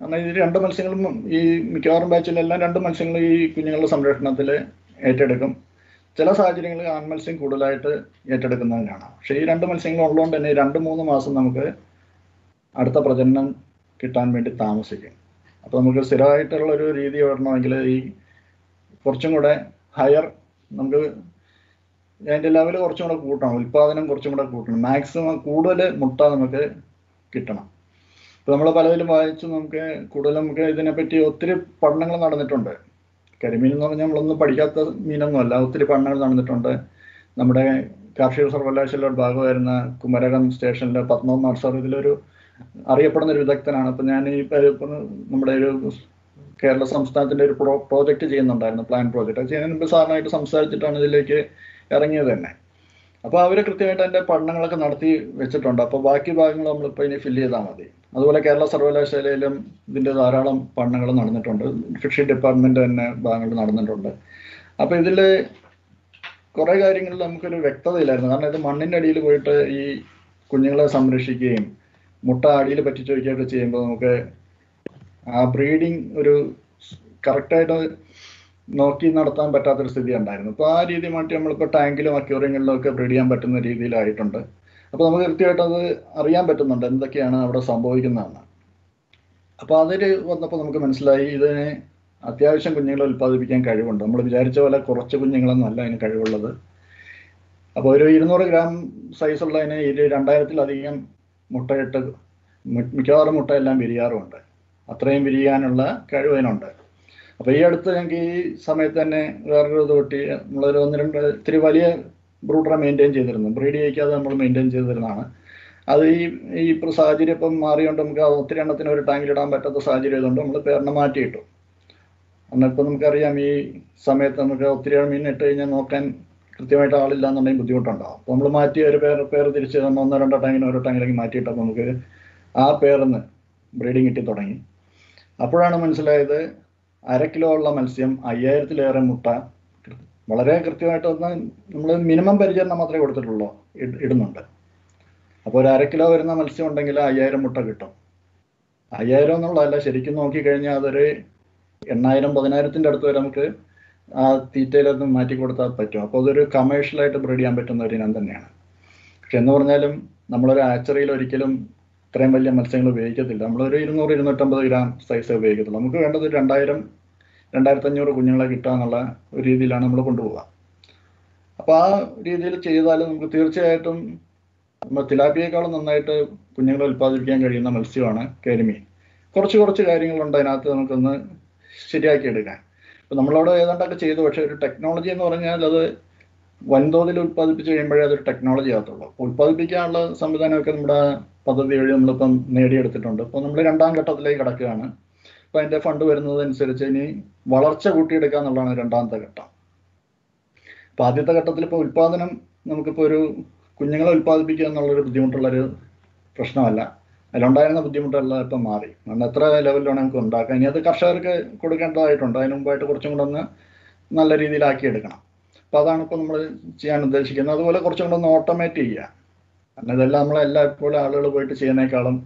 കാരണം ഈ രണ്ട് മത്സ്യങ്ങളും ഈ മിക്കവാറും ബാച്ചിലെല്ലാം രണ്ട് മത്സ്യങ്ങളും ഈ കുഞ്ഞുങ്ങളുടെ സംരക്ഷണത്തിൽ ഏറ്റെടുക്കും. ചില സാഹചര്യങ്ങളിൽ ആൺമത്സ്യം കൂടുതലായിട്ട് ഏറ്റെടുക്കുന്നതിനാണ് പക്ഷെ ഈ രണ്ട് മത്സ്യങ്ങൾ ഉള്ളതുകൊണ്ട് തന്നെ രണ്ട് മൂന്ന് മാസം നമുക്ക് അടുത്ത പ്രജനനം കിട്ടാൻ വേണ്ടി താമസിക്കും. അപ്പോൾ നമുക്ക് സ്ഥിരമായിട്ടുള്ള ഒരു രീതി വരണമെങ്കിൽ ഈ കുറച്ചും കൂടെ ഹയർ നമുക്ക് അതിന്റെ ലെവൽ കുറച്ചും കൂടെ കൂട്ടണം. ഉൽപ്പാദനം കുറച്ചും കൂടെ കൂട്ടണം. മാക്സിമം കൂടുതൽ മുട്ട നമുക്ക് കിട്ടണം. ഇപ്പോൾ നമ്മൾ പലതിലും വായിച്ചു നമുക്ക് കൂടുതൽ നമുക്ക് ഇതിനെപ്പറ്റി ഒത്തിരി പഠനങ്ങൾ നടന്നിട്ടുണ്ട്. കരിമീൻ എന്ന് പറഞ്ഞാൽ നമ്മളൊന്നും പഠിക്കാത്ത മീനൊന്നുമല്ല. ഒത്തിരി പഠനങ്ങൾ നടന്നിട്ടുണ്ട്. നമ്മുടെ കാർഷിക സർവകലാശാലയുടെ ഭാഗമായിരുന്ന കുമരകം സ്റ്റേഷനിലെ പത്മകുമാർ സാർ ഇതിലൊരു അറിയപ്പെടുന്ന ഒരു വിദഗ്ധനാണ്. അപ്പം ഞാൻ ഈ നമ്മുടെ ഒരു കേരള സംസ്ഥാനത്തിന്റെ ഒരു പ്രോ പ്രോജക്റ്റ് ചെയ്യുന്നുണ്ടായിരുന്നു പ്ലാൻ പ്രോജക്റ്റ് അത് ചെയ്യുന്നതിന് മുമ്പ് സാറിനായിട്ട് സംസാരിച്ചിട്ടാണ് ഇതിലേക്ക് ഇറങ്ങിയത് തന്നെ. അപ്പോൾ അവർ കൃത്യമായിട്ട് അതിന്റെ പഠനങ്ങളൊക്കെ നടത്തി വെച്ചിട്ടുണ്ട്. അപ്പോൾ ബാക്കി ഭാഗങ്ങൾ നമ്മളിപ്പോൾ ഇനി ഫില്ല് ചെയ്താൽ മതി. അതുപോലെ കേരള സർവകലാശാലയിലും ഇതിന്റെ ധാരാളം പഠനങ്ങൾ നടന്നിട്ടുണ്ട്. ഫിഷി ഡിപ്പാർട്ട്മെന്റ് തന്നെ ഭാഗങ്ങൾ നടന്നിട്ടുണ്ട്. അപ്പോൾ ഇതിൽ കുറേ കാര്യങ്ങളിൽ നമുക്കൊരു വ്യക്തതയില്ലായിരുന്നു. കാരണം ഇത് മണ്ണിന്റെ അടിയിൽ പോയിട്ട് ഈ കുഞ്ഞുങ്ങളെ സംരക്ഷിക്കുകയും മുട്ട അടിയിൽ പറ്റിച്ച് വയ്ക്കുകയൊക്കെ ചെയ്യുമ്പോൾ നമുക്ക് ആ ബ്രീഡിങ് ഒരു കറക്റ്റായിട്ട് നോക്കി നടത്താൻ പറ്റാത്തൊരു സ്ഥിതി ഉണ്ടായിരുന്നു അപ്പോൾ ആ രീതി മാറ്റി നമ്മളിപ്പോൾ ടാങ്കിലും അക്യൂറിയങ്ങളിലും ഒക്കെ ബ്രീഡ് ചെയ്യാൻ പറ്റുന്ന രീതിയിലായിട്ടുണ്ട്. അപ്പോൾ നമുക്ക് കൃത്യമായിട്ട് അത് അറിയാൻ പറ്റുന്നുണ്ട് എന്തൊക്കെയാണ് അവിടെ സംഭവിക്കുന്നതെന്ന്. അപ്പോൾ അതിൽ വന്നപ്പോൾ നമുക്ക് മനസ്സിലായി ഇതിന് അത്യാവശ്യം കുഞ്ഞുങ്ങളെ ഉൽപ്പാദിപ്പിക്കാൻ കഴിവുണ്ട്. നമ്മൾ വിചാരിച്ച പോലെ കുറച്ച് കുഞ്ഞുങ്ങളൊന്നുമല്ല അതിന് കഴിവുള്ളത്. അപ്പോൾ ഒരു ഇരുന്നൂറ് ഗ്രാം സൈസുള്ളതിന് ഇരു രണ്ടായിരത്തിലധികം മുട്ടയിട്ട് മിക്കവാറും മുട്ടയെല്ലാം വിരിയാറുമുണ്ട് അത്രയും വിരിയാനുള്ള കഴിവ് അതിനുണ്ട്. അപ്പോൾ ഈ അടുത്ത് ഞങ്ങൾക്ക് ഈ സമയത്ത് തന്നെ വേറൊരു ഇത് കിട്ടി. നമ്മളൊരു ഒന്ന് രണ്ട് ഇത്തിരി വലിയ ബ്രൂഡറെ മെയിന്റെയിൻ ചെയ്തിരുന്നു ബ്രീഡ് ചെയ്യിക്കാതെ നമ്മൾ മെയിന്റെയിൻ ചെയ്തിരുന്നതാണ്. അത് ഈ ഈ ഇപ്പോൾ സാഹചര്യം ഇപ്പം മാറിയോണ്ട് നമുക്ക് ഒത്തിരി എണ്ണത്തിന് ഒരു ടാങ്കിലിടാൻ പറ്റാത്ത സാഹചര്യം ആയതുകൊണ്ട് നമ്മൾ പേരിനെ മാറ്റിയിട്ടു. ഇപ്പം നമുക്കറിയാം ഈ സമയത്ത് നമുക്ക് ഒത്തിരി മീൻ ഇട്ട് കഴിഞ്ഞാൽ നോക്കാൻ കൃത്യമായിട്ട് ആളില്ല എന്നുണ്ടെങ്കിൽ ബുദ്ധിമുട്ടുണ്ടാവും. അപ്പോൾ നമ്മൾ മാറ്റി ഒരു പേർ പേർ തിരിച്ച് നമ്മൾ ഒന്നോ രണ്ടോ ടാങ്കിന് ഓരോ ടാങ്കിലേക്ക് മാറ്റിയിട്ടപ്പോൾ നമുക്ക് ആ പേരിന്ന് ബ്രീഡിങ് കിട്ടി തുടങ്ങി. അപ്പോഴാണ് മനസ്സിലായത് അര കിലോ ഉള്ള മത്സ്യം അയ്യായിരത്തിലേറെ മുട്ട വളരെ കൃത്യമായിട്ട് ഒന്ന് നമ്മൾ മിനിമം പരിചരണം മാത്രമേ കൊടുത്തിട്ടുള്ളൂ ഇടുന്നുണ്ട്. അപ്പോൾ ഒരു അര കിലോ വരുന്ന മത്സ്യം ഉണ്ടെങ്കിൽ അയ്യായിരം മുട്ട കിട്ടും. അയ്യായിരം എന്നുള്ളതല്ല ശരിക്കും നോക്കിക്കഴിഞ്ഞാൽ അതൊരു എണ്ണായിരം പതിനായിരത്തിന്റെ അടുത്ത് വരെ നമുക്ക് ആ തീറ്റയിലൊന്ന് മാറ്റി കൊടുത്താൽ പറ്റും. അപ്പോൾ അതൊരു കമേഴ്ഷ്യലായിട്ട് ബ്രീഡ് ചെയ്യാൻ പറ്റുന്ന ഒരു ഇനം തന്നെയാണ്. പക്ഷെ എന്ന് പറഞ്ഞാലും നമ്മളൊരു ആച്ചറിയിൽ ഒരിക്കലും ഇത്രയും വലിയ മത്സ്യങ്ങൾ ഉപയോഗിക്കത്തില്ല. നമ്മളൊരു ഇരുന്നൂറ് ഇരുന്നൂറ്റമ്പത് ഗ്രാം സൈസ് ഉപയോഗിക്കത്തുള്ളൂ. നമുക്ക് വേണ്ടത് രണ്ടായിരം രണ്ടായിരത്തി അഞ്ഞൂറ് കുഞ്ഞുങ്ങളെ കിട്ടുക എന്നുള്ള ഒരു രീതിയിലാണ് നമ്മൾ കൊണ്ടുപോകുക അപ്പോൾ ആ രീതിയിൽ ചെയ്താൽ നമുക്ക് തീർച്ചയായിട്ടും തിലാപ്പിയേക്കാളും നന്നായിട്ട് കുഞ്ഞുങ്ങളെ ഉൽപ്പാദിപ്പിക്കാൻ കഴിയുന്ന മത്സ്യമാണ് കരിമീൻ. കുറച്ച് കുറച്ച് കാര്യങ്ങളുണ്ട് അതിനകത്ത് നമുക്കൊന്ന് ശരിയാക്കി എടുക്കാൻ ഇപ്പം നമ്മളവിടെ ഏതാണ്ടൊക്കെ ചെയ്തു പക്ഷേ ഒരു ടെക്നോളജി എന്ന് പറഞ്ഞാൽ അത് വൻതോതിൽ ഉൽപ്പാദിപ്പിച്ച് കഴിയുമ്പോഴേ അതൊരു ടെക്നോളജി ആകത്തുള്ളൂ. ഉൽപ്പാദിപ്പിക്കാനുള്ള സംവിധാനമൊക്കെ നമ്മുടെ പദ്ധതി വഴി നമ്മളിപ്പം നേടിയെടുത്തിട്ടുണ്ട്. അപ്പോൾ നമ്മൾ രണ്ടാം ഘട്ടത്തിലേക്ക് കിടക്കുകയാണ്. അപ്പോൾ അതിന്റെ ഫണ്ട് വരുന്നതനുസരിച്ച് ഇനി വളർച്ച കൂട്ടിയെടുക്കുക എന്നുള്ളതാണ് രണ്ടാമത്തെ ഘട്ടം. അപ്പം ആദ്യത്തെ ഘട്ടത്തിൽ ഇപ്പോൾ ഉൽപ്പാദനം നമുക്കിപ്പോൾ ഒരു കുഞ്ഞുങ്ങളെ ഉൽപ്പാദിപ്പിക്കുക എന്നുള്ളൊരു ബുദ്ധിമുട്ടുള്ളൊരു പ്രശ്നമല്ല. അതിലുണ്ടായിരുന്ന ബുദ്ധിമുട്ടെല്ലാം ഇപ്പം മാറി. കാരണം എത്ര ലെവലിലാണ് നമുക്ക് ഉണ്ടാക്കുക ഇനി അത് കർഷകർക്ക് കൊടുക്കേണ്ടതായിട്ടുണ്ട്. അതിന് മുമ്പായിട്ട് കുറച്ചും കൂടെ ഒന്ന് നല്ല രീതിയിലാക്കി എടുക്കണം. അപ്പോൾ അതാണ് ഇപ്പോൾ നമ്മൾ ചെയ്യാൻ ഉദ്ദേശിക്കുന്നത്. അതുപോലെ കുറച്ചും കൂടെ ഒന്ന് ഓട്ടോമേറ്റ് ചെയ്യുക. കാരണം ഇതെല്ലാം നമ്മളെല്ലാം ഇപ്പോഴും ആളുകൾ പോയിട്ട് ചെയ്യുന്നേക്കാളും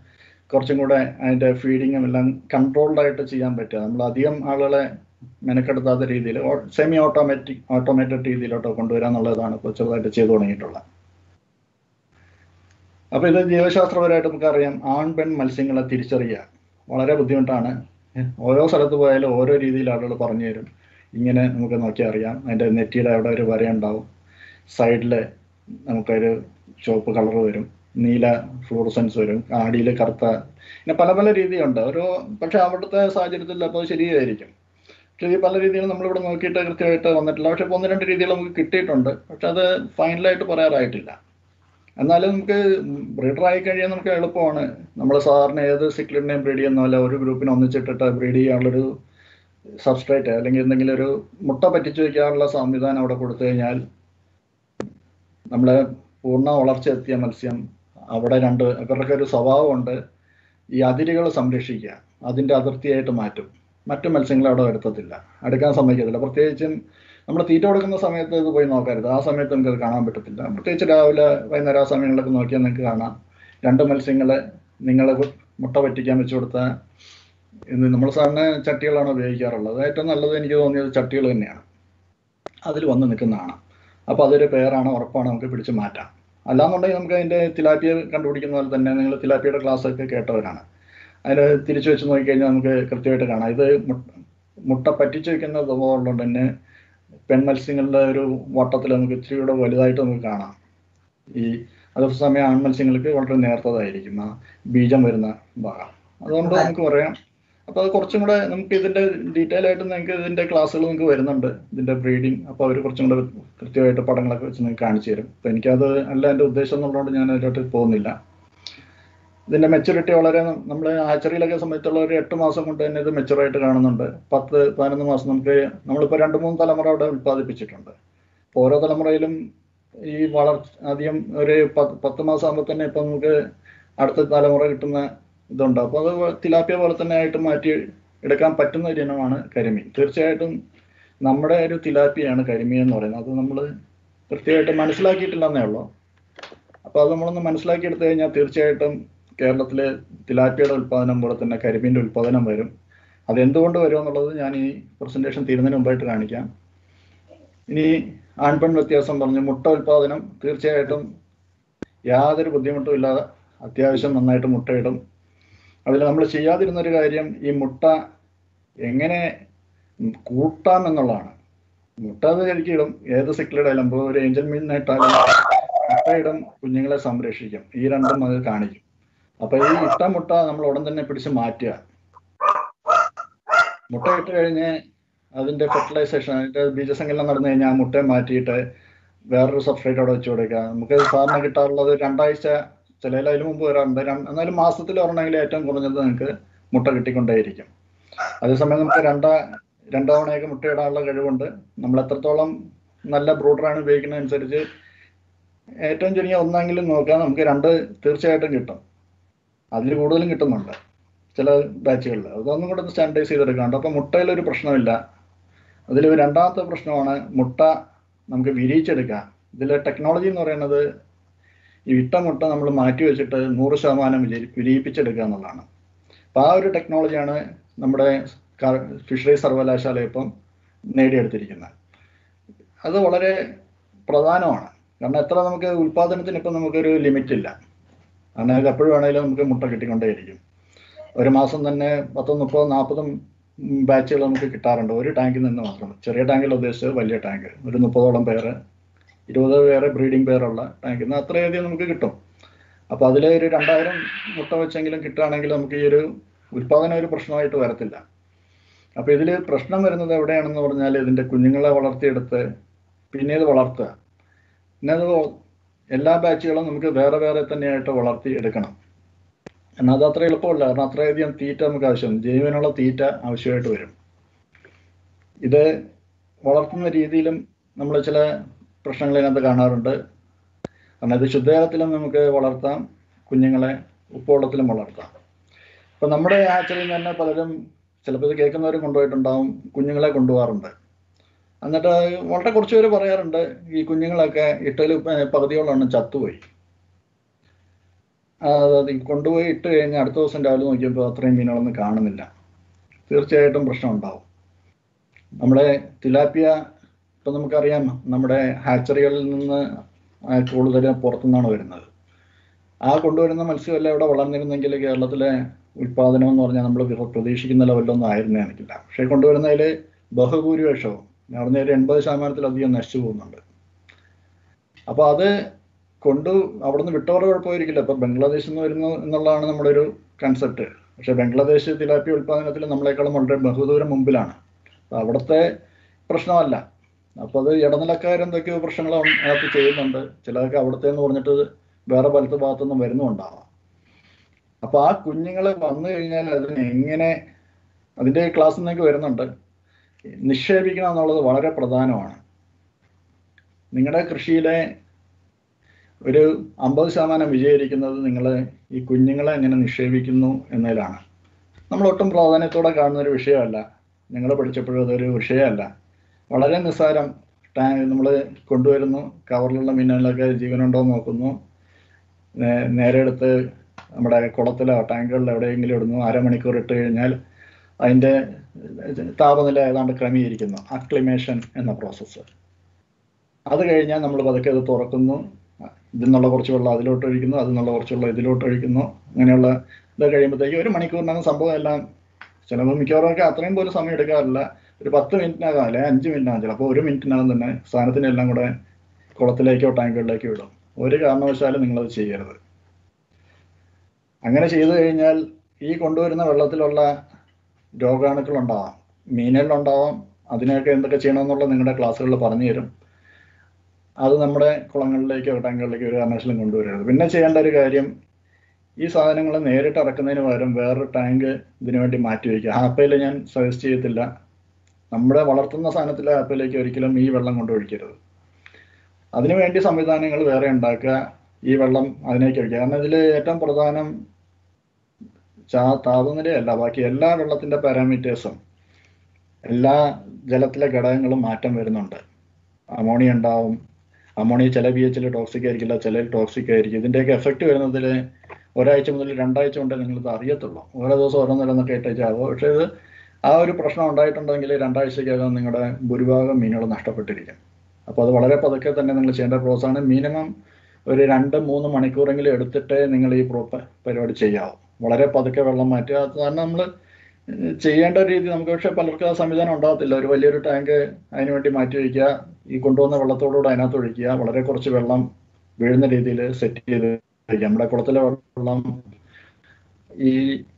കുറച്ചും കൂടെ അതിന്റെ ഫീഡിങ്ങും എല്ലാം കൺട്രോൾഡ് ആയിട്ട് ചെയ്യാൻ പറ്റുക. നമ്മൾ അധികം ആളുകളെ മെനക്കെടുത്താത്ത രീതിയിൽ സെമി ഓട്ടോമാറ്റിക് ഓട്ടോമേറ്റഡ് രീതിയിലോട്ടോ കൊണ്ടുവരിക എന്നുള്ളതാണ് ഇപ്പോൾ ചെറുതായിട്ട് ചെയ്തു തുടങ്ങിയിട്ടുള്ളത്. അപ്പോൾ ഇത് ജീവശാസ്ത്രപരമായിട്ട് നമുക്കറിയാം. ആൺ പെൺ മത്സ്യങ്ങളെ തിരിച്ചറിയുക. വളരെ ബുദ്ധിമുട്ടാണ്. ഓരോ സ്ഥലത്ത് പോയാലും ഓരോ രീതിയിൽ ആളുകൾ പറഞ്ഞു തരും. ഇങ്ങനെ നമുക്ക് നോക്കി അറിയാം. അതിന്റെ നെറ്റിയുടെ അവിടെ ഒരു വരയുണ്ടാവും സൈഡിൽ നമുക്കൊരു ചുവപ്പ് കളർ വരും. നീല ഫ്ലൂറസൻസ് വരും ആടിയിൽ കറുത്ത പിന്നെ പല പല രീതിയുണ്ട്. ഓരോ പക്ഷെ അവിടുത്തെ സാഹചര്യത്തിൽ അപ്പോൾ ശരിയായിരിക്കും. പക്ഷേ ഈ പല രീതിയിലും നമ്മളിവിടെ നോക്കിയിട്ട് കൃത്യമായിട്ട് വന്നിട്ടില്ല. പക്ഷെ ഒന്ന് രണ്ട് രീതികൾ നമുക്ക് കിട്ടിയിട്ടുണ്ട്. പക്ഷെ അത് ഫൈനലായിട്ട് പറയാറായിട്ടില്ല. എന്നാലും നമുക്ക് ബ്രീഡർ ആയി കഴിയാൻ നമുക്ക് എളുപ്പമാണ്. നമ്മൾ സാധാരണ ഏത് സിക്ലിഡിനെയും ബ്രീഡ് ചെയ്യുന്നതല്ല ഒരു ഗ്രൂപ്പിനെ ഒന്നിച്ചിട്ടിട്ട് ബ്രീഡ് ചെയ്യാനുള്ളൊരു സബ്സ്ട്രേറ്റ് അല്ലെങ്കിൽ എന്തെങ്കിലും ഒരു മുട്ട പറ്റിച്ചു വയ്ക്കാനുള്ള സംവിധാനം അവിടെ കൊടുത്തു കഴിഞ്ഞാൽ നമ്മളെ പൂർണ വളർച്ച എത്തിയ മത്സ്യം അവിടെ രണ്ട് ഇവരുടെ ഒരു സ്വഭാവമുണ്ട്. ഈ അതിരുകൾ സംരക്ഷിക്കുക അതിന്റെ അതിർത്തിയായിട്ട് മാറ്റും. മറ്റു മത്സ്യങ്ങളെ അവിടെ വരുത്തത്തില്ല. അടുക്കാൻ സമ്മതിക്കത്തില്ല. പ്രത്യേകിച്ചും നമ്മൾ തീറ്റ കൊടുക്കുന്ന സമയത്ത് ഇത് പോയി നോക്കരുത്. ആ സമയത്ത് അത് കാണാൻ പറ്റത്തില്ല. പ്രത്യേകിച്ച് രാവിലെ വൈകുന്നേരം ആ സമയങ്ങളിലൊക്കെ നോക്കിയാൽ നിങ്ങൾക്ക് കാണാം. രണ്ട് മത്സ്യങ്ങളെ നിങ്ങൾ മുട്ട പറ്റിക്കാൻ വെച്ചു കൊടുത്താൽ ഇത് നമ്മൾ സാധാരണ ചട്ടികളാണ് ഉപയോഗിക്കാറുള്ളത്. ഏറ്റവും നല്ലത് എനിക്ക് തോന്നിയത് ചട്ടികൾ തന്നെയാണ്. അതിൽ വന്ന് നിൽക്കുന്നതാണ്. അപ്പോൾ അതൊരു പേരാണ് ഉറപ്പാണ് നമുക്ക് പിടിച്ച് മാറ്റാം. അല്ലാന്നുണ്ടെങ്കിൽ നമുക്ക് അതിന്റെ തിലാപ്പിയ കണ്ടുപിടിക്കുന്ന പോലെ തന്നെ നിങ്ങൾ തിലാപ്പിയുടെ ക്ലാസ് ഒക്കെ കേട്ടവരാണ്. അതിന് തിരിച്ചു വെച്ച് നോക്കിക്കഴിഞ്ഞാൽ നമുക്ക് കൃത്യമായിട്ട് കാണാം. ഇത് മുട്ട പറ്റിച്ച് വെക്കുന്ന സ്വഭാവമുള്ളതുകൊണ്ട് തന്നെ പെൺമത്സ്യങ്ങളുടെ ഒരു വട്ടത്തിൽ നമുക്ക് ഇച്ചിരി കൂടെ വലുതായിട്ട് നമുക്ക് കാണാം. ഈ അതേസമയം ആൺമത്സ്യങ്ങൾക്ക് വളരെ നേർത്തതായിരിക്കും ആ ബീജം വരുന്ന ഭാഗം. അതുകൊണ്ട് നമുക്ക് പറയാം അപ്പോൾ അത് കുറച്ചും കൂടെ നമുക്ക് ഇതിന്റെ ഡീറ്റെയിൽ ആയിട്ട് നിങ്ങൾക്ക് ഇതിന്റെ ക്ലാസ്സുകൾ നിങ്ങൾക്ക് വരുന്നുണ്ട്. ഇതിന്റെ ബ്രീഡിങ് അപ്പോൾ അവർ കുറച്ചും കൂടെ കൃത്യമായിട്ട് പടങ്ങളൊക്കെ വെച്ച് നിങ്ങൾക്ക് കാണിച്ചു തരും. അപ്പോൾ എനിക്കത് അല്ല എന്റെ ഉദ്ദേശം എന്നുള്ളതുകൊണ്ട് ഞാൻ അതിലോട്ട് പോകുന്നില്ല. ഇതിന്റെ മെച്ചൂരിറ്റി വളരെ നമ്മൾ ആച്ചറിയിലൊക്കെ സമയത്തുള്ള ഒരു എട്ട് മാസം കൊണ്ട് തന്നെ ഇത് മെച്ചുറായിട്ട് കാണുന്നുണ്ട്. പത്ത് പതിനൊന്ന് മാസം നമുക്ക് നമ്മളിപ്പോൾ രണ്ട് മൂന്ന് തലമുറ അവിടെ ഉൽപ്പാദിപ്പിച്ചിട്ടുണ്ട്. ഓരോ തലമുറയിലും ഈ വളർച്ച ആദ്യം ഒരു പത്ത് പത്ത് മാസം ആകുമ്പോൾ തന്നെ ഇപ്പം നമുക്ക് അടുത്ത തലമുറ കിട്ടുന്ന ഇതുണ്ട്. അപ്പോൾ അത് തിലാപ്പിയ പോലെ തന്നെ ആയിട്ട് മാറ്റി എടുക്കാൻ പറ്റുന്ന ഒരു ഇനമാണ് കരിമീൻ. തീർച്ചയായിട്ടും നമ്മുടെ ഒരു തിലാപ്പിയാണ് കരിമീൻ എന്ന് പറയുന്നത്. അത് നമ്മൾ കൃത്യമായിട്ട് മനസ്സിലാക്കിയിട്ടില്ലെന്നേ ഉള്ളൂ. അപ്പോൾ അത് നമ്മളൊന്ന് മനസ്സിലാക്കി എടുത്തു കഴിഞ്ഞാൽ തീർച്ചയായിട്ടും കേരളത്തിലെ തിലാപ്പിയുടെ ഉൽപ്പാദനം പോലെ തന്നെ കരിമീന്റെ ഉൽപ്പാദനം വരും. അതെന്തുകൊണ്ട് വരും എന്നുള്ളത് ഞാൻ ഈ പ്രസന്റേഷൻ തീരുന്നതിന് മുമ്പായിട്ട് കാണിക്കാം. ഇനി ആൺപെൺ വ്യത്യാസം പറഞ്ഞു. മുട്ട ഉൽപ്പാദനം തീർച്ചയായിട്ടും യാതൊരു ബുദ്ധിമുട്ടും ഇല്ലാതെ അത്യാവശ്യം നന്നായിട്ട് മുട്ടയിടും. അതിൽ നമ്മൾ ചെയ്യാതിരുന്ന ഒരു കാര്യം ഈ മുട്ട എങ്ങനെ കൂട്ടാം എന്നുള്ളതാണ്. മുട്ട ശരിക്കും ഏത് സിക്ലിടായാലും ഇപ്പോൾ ഒരു ഏഞ്ചൽ മീനിനായിട്ടാലും മുട്ടയിടും കുഞ്ഞുങ്ങളെ സംരക്ഷിക്കും. ഈ രണ്ടും അത് കാണിക്കും. അപ്പൊ ഈ ഇട്ട മുട്ട നമ്മൾ ഉടൻ തന്നെ പിടിച്ച് മാറ്റുക. മുട്ട ഇട്ട് കഴിഞ്ഞ് അതിന്റെ ഫെർട്ടിലൈസേഷൻ അതിന്റെ ബീജസങ്കലനം നടന്നു കഴിഞ്ഞാൽ ആ മുട്ടയെ മാറ്റിയിട്ട് വേറൊരു സബ്സ്ട്രേറ്റ് അവിടെ വെച്ച് കൊടുക്കുക. നമുക്ക് സാധാരണ കിട്ടാറുള്ളത് രണ്ടാഴ്ച ചില അതിന് മുമ്പ് വരാറുണ്ട് എന്നാലും മാസത്തിൽ ഒരെണ്ണമെങ്കിൽ ഏറ്റവും കുറഞ്ഞത് നിങ്ങൾക്ക് മുട്ട കിട്ടിക്കൊണ്ടേയിരിക്കും. അതേസമയം നമുക്ക് രണ്ടാ രണ്ടാവണയൊക്കെ മുട്ടയിടാനുള്ള കഴിവുണ്ട്. നമ്മൾ എത്രത്തോളം നല്ല ബ്രൂഡറാണ് ഉപയോഗിക്കുന്നത് അനുസരിച്ച് ഏറ്റവും ചെറിയ ഒന്നെങ്കിലും നോക്കാം നമുക്ക് രണ്ട് തീർച്ചയായിട്ടും കിട്ടും. അതിൽ കൂടുതലും കിട്ടുന്നുണ്ട് ചില ബാച്ചുകളിൽ. അതൊന്നും കൂടെ സ്റ്റാൻഡൈസ് ചെയ്തെടുക്കാണ്ട് അപ്പോൾ മുട്ടയിൽ ഒരു പ്രശ്നമില്ല. അതിൽ രണ്ടാമത്തെ പ്രശ്നമാണ് മുട്ട നമുക്ക് വിരിയിച്ചെടുക്കാം ഇതിലെ ടെക്നോളജി എന്ന് പറയുന്നത് ഈ ഇട്ടമുട്ട നമ്മൾ മാറ്റി വെച്ചിട്ട് നൂറ് ശതമാനം വിജയി വിരിയിപ്പിച്ചെടുക്കുക എന്നുള്ളതാണ്. അപ്പോൾ ആ ഒരു ടെക്നോളജിയാണ് നമ്മുടെ ഫിഷറീസ് സർവകലാശാല ഇപ്പം നേടിയെടുത്തിരിക്കുന്നത്. അത് വളരെ പ്രധാനമാണ്. കാരണം എത്ര നമുക്ക് ഉൽപാദനത്തിന് ഇപ്പം നമുക്കൊരു ലിമിറ്റ് ഇല്ല കാരണം എപ്പോഴും വേണമെങ്കിലും നമുക്ക് മുട്ട കിട്ടിക്കൊണ്ടേയിരിക്കും. ഒരു മാസം തന്നെ പത്തും മുപ്പതും നാൽപ്പതും ബാച്ചുകൾ നമുക്ക് കിട്ടാറുണ്ട്. ഒരു ടാങ്കിൽ നിന്ന് മാത്രം. ചെറിയ ടാങ്കിൽ ഉദ്ദേശിച്ചത് വലിയ ടാങ്ക്. ഒരു മുപ്പതോളം പേര് ഇരുപത് വേറെ ബ്രീഡിംഗ് പേരുള്ള ടാങ്കിൽ നിന്ന് അത്രയധികം നമുക്ക് കിട്ടും. അപ്പോൾ അതിൽ ഒരു രണ്ടായിരം മുട്ട വെച്ചെങ്കിലും കിട്ടുകയാണെങ്കിൽ നമുക്ക് ഈ ഒരു ഉൽപാദനം ഒരു പ്രശ്നമായിട്ട് വരത്തില്ല. അപ്പോൾ ഇതിൽ പ്രശ്നം വരുന്നത് എവിടെയാണെന്ന് പറഞ്ഞാൽ ഇതിന്റെ കുഞ്ഞുങ്ങളെ വളർത്തിയെടുത്ത് പിന്നെ ഇത് വളർത്തുക. പിന്നെ അത് എല്ലാ ബാച്ചുകളും നമുക്ക് വേറെ വേറെ തന്നെയായിട്ട് വളർത്തി എടുക്കണം. എന്നാൽ അത് അത്ര എളുപ്പമല്ല. കാരണം അത്രയധികം തീറ്റ നമുക്ക് ആവശ്യം ജീവനുള്ള തീറ്റ ആവശ്യമായിട്ട് വരും. ഇത് വളർത്തുന്ന രീതിയിലും നമ്മൾ ചില പ്രശ്നങ്ങൾ ഇതിനകത്ത് കാണാറുണ്ട്. കാരണം ഇത് ശുദ്ധജലത്തിലും നമുക്ക് വളർത്താം കുഞ്ഞുങ്ങളെ ഉപ്പുവെള്ളത്തിലും വളർത്താം. ഇപ്പം നമ്മുടെ ആച്ചറിയിൽ തന്നെ പലരും ചിലപ്പോൾ ഇത് കേൾക്കുന്നവർ കൊണ്ടുപോയിട്ടുണ്ടാവും കുഞ്ഞുങ്ങളെ കൊണ്ടുപോകാറുണ്ട്. എന്നിട്ട് വളരെ കുറച്ച് പേര് പറയാറുണ്ട് ഈ കുഞ്ഞുങ്ങളൊക്കെ ഇട്ടതിൽ പകുതിയോളാണ് ചത്തുപോയി. അതായത് കൊണ്ടുപോയി ഇട്ട് കഴിഞ്ഞ് അടുത്ത ദിവസം രാവിലെ നോക്കിയപ്പോൾ അത്രയും മീനുകളൊന്നും കാണുന്നില്ല. തീർച്ചയായിട്ടും പ്രശ്നം ഉണ്ടാവും നമ്മുടെ തിലാപ്പിയ ഇപ്പം നമുക്കറിയാം നമ്മുടെ ഹാച്ചറികളിൽ നിന്ന് കൂടുതൽ പുറത്തുനിന്നാണ് വരുന്നത്. ആ കൊണ്ടുവരുന്ന മത്സ്യമല്ല ഇവിടെ വളർന്നിരുന്നെങ്കിൽ കേരളത്തിലെ ഉൽപാദനം എന്ന് പറഞ്ഞാൽ നമ്മൾ പ്രതീക്ഷിക്കുന്ന ലെവലിലൊന്നും ആയിരുന്നേക്കില്ല പക്ഷേ കൊണ്ടുവരുന്നതിൽ ബഹുഭൂരിപക്ഷവും പറഞ്ഞ ഒരു എൺപത് ശതമാനത്തിലധികം നശിച്ചു പോകുന്നുണ്ട്. അപ്പോൾ അത് കൊണ്ട് അവിടുന്ന് വിട്ടവരുടെ കുഴപ്പമായിരിക്കില്ല. ഇപ്പം ബംഗ്ലാദേശിൽ നിന്ന് വരുന്നു എന്നുള്ളതാണ് നമ്മുടെ ഒരു കൺസെപ്റ്റ് പക്ഷേ ബംഗ്ലാദേശ് തിലാപ്പി ഉൽപ്പാദനത്തിൽ നമ്മളെക്കാളും വളരെ ബഹുദൂരം മുമ്പിലാണ്. അവിടുത്തെ പ്രശ്നമല്ല. അപ്പോൾ അത് ഇടനിലക്കാരെന്തൊക്കെയോ പ്രശ്നങ്ങൾ അതിനകത്ത് ചെയ്യുന്നുണ്ട്. ചിലതൊക്കെ അവിടുത്തെ എന്ന് പറഞ്ഞിട്ട് വേറെ പലത്ത് ഭാഗത്തുനിന്നും വരുന്നുണ്ടാവാം അപ്പൊ ആ കുഞ്ഞുങ്ങൾ വന്നു കഴിഞ്ഞാൽ അതിന് എങ്ങനെ അതിന്റെ ക്ലാസ്സിൽ നിന്നൊക്കെ വരുന്നുണ്ട്. നിക്ഷേപിക്കണം എന്നുള്ളത് വളരെ പ്രധാനമാണ്. നിങ്ങളുടെ കൃഷിയിലെ ഒരു അമ്പത് ശതമാനം വിജയിക്കുന്നത് നിങ്ങൾ ഈ കുഞ്ഞുങ്ങളെ എങ്ങനെ നിക്ഷേപിക്കുന്നു എന്നതിലാണ്. നമ്മൾ ഒട്ടും പ്രാധാന്യത്തോടെ കാണുന്ന ഒരു വിഷയമല്ല. നിങ്ങൾ പഠിച്ചപ്പോഴും അതൊരു വിഷയമല്ല. വളരെ നിസ്സാരം നമ്മൾ കൊണ്ടുവരുന്നു. കവറിലുള്ള മീനുകളിലൊക്കെ ജീവനുണ്ടോ നോക്കുന്നു. നേരെ എടുത്ത് നമ്മുടെ കുളത്തിലോ ടാങ്കുകളിലോ എവിടെയെങ്കിലും ഇടുന്നു. അരമണിക്കൂർ ഇട്ട് കഴിഞ്ഞാൽ അതിന്റെ താപനില ഏതാണ്ട് ക്രമീകരിക്കുന്നു. അക്ലിമേഷൻ എന്ന പ്രോസസ്സ് അത് കഴിഞ്ഞാൽ നമ്മൾ പതുക്കെ അത് തുറക്കുന്നു. ഇതിൽ നിന്നുള്ള കുറച്ച് വെള്ളം അതിലോട്ട് ഒഴിക്കുന്നു. അതിൽ നിന്നുള്ള കുറച്ച് വെള്ളം ഇതിലോട്ട് ഒഴിക്കുന്നു. അങ്ങനെയുള്ള ഇത് കഴിയുമ്പോഴത്തേക്ക് ഒരു മണിക്കൂറിനകം സംഭവം എല്ലാം ചിലപ്പോൾ മിക്കവാറുമൊക്കെ അത്രയും പോലും സമയം എടുക്കാറില്ല. ഒരു പത്ത് മിനിറ്റിനകം അല്ലെ അഞ്ച് മിനിറ്റിനകം ചിലപ്പോൾ ഒരു മിനിറ്റിനകം തന്നെ സാധനത്തിനെല്ലാം കൂടെ കുളത്തിലേക്കോ ടാങ്കുകളിലേക്കോ ഇടും. ഒരു കാരണവശാലും നിങ്ങളത് ചെയ്യരുത്. അങ്ങനെ ചെയ്തു കഴിഞ്ഞാൽ ഈ കൊണ്ടുവരുന്ന വെള്ളത്തിലുള്ള രോഗാണുക്കളുണ്ടാവാം. മീനുകളിലുണ്ടാവാം അതിനെയൊക്കെ എന്തൊക്കെ ചെയ്യണമെന്നുള്ള നിങ്ങളുടെ ക്ലാസ്സുകളിൽ പറഞ്ഞു തരും. അത് നമ്മുടെ കുളങ്ങളിലേക്കോ ടാങ്കുകളിലേക്കോ ഒരു കാരണവശാലും കൊണ്ടുവരരുത്. പിന്നെ ചെയ്യേണ്ട ഒരു കാര്യം ഈ സാധനങ്ങൾ നേരിട്ട് ഇറക്കുന്നതിന് പകരം വേറൊരു ടാങ്ക് ഇതിനു വേണ്ടി മാറ്റി വയ്ക്കുക. ഹാപ്പയിൽ ഞാൻ സജസ്റ്റ് ചെയ്യത്തില്ല. നമ്മുടെ വളർത്തുന്ന സാധനത്തിലെ ആപ്പിലേക്ക് ഒരിക്കലും ഈ വെള്ളം കൊണ്ടൊഴിക്കരുത് അതിനുവേണ്ടി സംവിധാനങ്ങൾ വേറെ ഉണ്ടാക്കുക ഈ വെള്ളം അതിനേക്ക് ഒഴിക്കുക. കാരണം ഇതിൽ ഏറ്റവും പ്രധാനം ചാ താപനിലയല്ല ബാക്കി എല്ലാ വെള്ളത്തിന്റെ പാരാമീറ്റേഴ്സും എല്ലാ ജലത്തിലെ ഘടകങ്ങളും മാറ്റം വരുന്നുണ്ട്. അമോണിയ ഉണ്ടാവും അമോണിയ ചില പി എച്ചിൽ ടോക്സിക് ആയിരിക്കില്ല ചില ടോക്സിക് ആയിരിക്കും. ഇതിന്റെയൊക്കെ എഫക്റ്റ് വരുന്നതിൽ ഒരാഴ്ച മുതൽ രണ്ടാഴ്ച കൊണ്ട് നിങ്ങളിത് അറിയത്തുള്ളൂ. ഓരോ ദിവസം ഓരോന്നിലൊന്നൊക്കെ ഇട്ടേച്ചാവും പക്ഷേ ഇത് ആ ഒരു പ്രശ്നം ഉണ്ടായിട്ടുണ്ടെങ്കിൽ രണ്ടാഴ്ചക്കകം നിങ്ങളുടെ ഭൂരിഭാഗം മീനുകൾ നഷ്ടപ്പെട്ടിരിക്കും. അപ്പോൾ അത് വളരെ പതുക്കെ തന്നെ നിങ്ങൾ ചെയ്യേണ്ട പ്രോസാണ് മിനിമം ഒരു രണ്ട് മൂന്ന് മണിക്കൂറെങ്കിലും എടുത്തിട്ടേ നിങ്ങൾ ഈ പ്രോ പരിപാടി ചെയ്യാവൂ. വളരെ പതുക്കെ വെള്ളം മാറ്റുക. തന്നെ നമ്മൾ ചെയ്യേണ്ട രീതി നമുക്ക് പക്ഷേ പലർക്കും ആ സംവിധാനം ഉണ്ടാകത്തില്ല. ഒരു വലിയൊരു ടാങ്ക് അതിനുവേണ്ടി മാറ്റി വയ്ക്കുക. ഈ കൊണ്ടുവന്ന വെള്ളത്തോടുകൂടെ അതിനകത്ത് ഒഴിക്കുക. വളരെ കുറച്ച് വെള്ളം വീഴുന്ന രീതിയിൽ സെറ്റ് ചെയ്ത് നമ്മുടെ കുളത്തിലെ വെള്ളം ഈ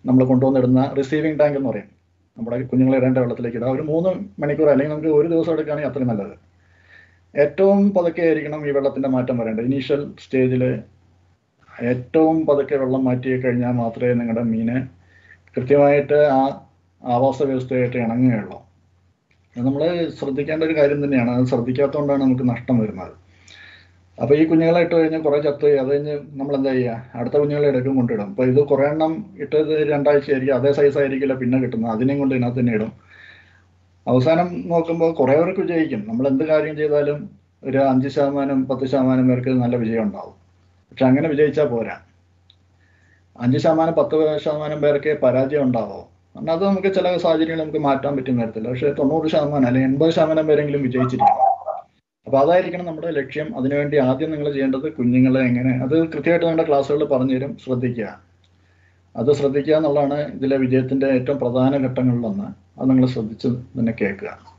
നമ്മൾ കൊണ്ടുവന്നിടുന്ന റിസീവിങ് ടാങ്ക് എന്ന് പറയും. നമ്മുടെ കുഞ്ഞുങ്ങളെ ഇടേണ്ട വെള്ളത്തിലേക്ക് ഇടുക ഒരു മൂന്ന് മണിക്കൂർ അല്ലെങ്കിൽ നമുക്ക് ഒരു ദിവസം എടുക്കുകയാണെങ്കിൽ അത്രയും നല്ലത്. ഏറ്റവും പതുക്കെ ആയിരിക്കണം ഈ വെള്ളത്തിന്റെ മാറ്റം വരേണ്ടത്. ഇനീഷ്യൽ സ്റ്റേജിൽ ഏറ്റവും പതുക്കെ വെള്ളം മാറ്റി കഴിഞ്ഞാൽ മാത്രമേ നിങ്ങളുടെ മീന് കൃത്യമായിട്ട് ആ ആവാസ വ്യവസ്ഥയായിട്ട് ഇണങ്ങുകയുള്ളൂ. നമ്മൾ ശ്രദ്ധിക്കേണ്ട ഒരു കാര്യം തന്നെയാണ്. അത് ശ്രദ്ധിക്കാത്തതുകൊണ്ടാണ് നമുക്ക് നഷ്ടം വരുന്നത്. അപ്പോൾ ഈ കുഞ്ഞുങ്ങളെ ഇട്ട് കഴിഞ്ഞാൽ കുറേ ചത്ത് അത് കഴിഞ്ഞ് നമ്മൾ എന്താ ചെയ്യുക അടുത്ത കുഞ്ഞുങ്ങളെ എടുക്കും കൊണ്ടിടും അപ്പോൾ ഇത് കുറേ എണ്ണം ഇട്ടത് രണ്ടാഴ്ച ആയിരിക്കും അതേ സൈസ് ആയിരിക്കില്ല പിന്നെ കിട്ടുന്നത്. അതിനെയും കൊണ്ട് ഇതിനകത്ത് തന്നെ ഇടും. അവസാനം നോക്കുമ്പോൾ കുറേ പേർക്ക് വിജയിക്കും. നമ്മൾ എന്ത് കാര്യം ചെയ്താലും ഒരു അഞ്ച് ശതമാനം പത്ത് ശതമാനം പേർക്ക് നല്ല വിജയം ഉണ്ടാവും. പക്ഷെ അങ്ങനെ വിജയിച്ചാൽ പോരാ. അഞ്ച് ശതമാനം പത്ത് ശതമാനം പേർക്ക് പരാജയം ഉണ്ടാവോ? അത് നമുക്ക് ചില സാഹചര്യങ്ങൾ നമുക്ക് മാറ്റാൻ പറ്റുന്ന തരത്തില്ല. പക്ഷെ തൊണ്ണൂറ് ശതമാനം അല്ലെങ്കിൽ എൺപത് ശതമാനം പേരെങ്കിലും വിജയിച്ചിരിക്കണം അപ്പോൾ അതായിരിക്കണം നമ്മുടെ ലക്ഷ്യം. അതിനുവേണ്ടി ആദ്യം നിങ്ങൾ ചെയ്യേണ്ടത് കുഞ്ഞുങ്ങളെ എങ്ങനെ അത് കൃത്യമായിട്ട് നമ്മുടെ ക്ലാസ്സുകളിൽ പറഞ്ഞു തരും ശ്രദ്ധിക്കുക. അത് ശ്രദ്ധിക്കുക എന്നുള്ളതാണ് ഇതിലെ വിജയത്തിന്റെ ഏറ്റവും പ്രധാന ഘട്ടങ്ങളിലൊന്ന്. അത് നിങ്ങൾ ശ്രദ്ധിച്ച് തന്നെ കേൾക്കുക.